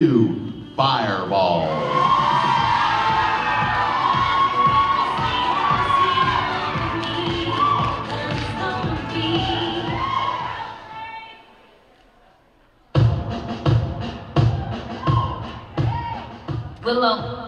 two, Fireball. Willow.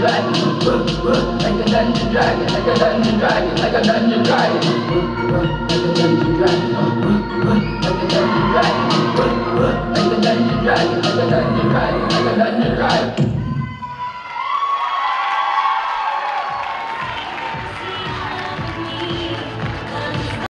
dragon. Like a dungeon dragon, like a dungeon dragon, like a dungeon dragon. Like a dungeon dragon. Like a dungeon dragon. Like a dungeon dragon, like a dungeon dragon, like a dungeon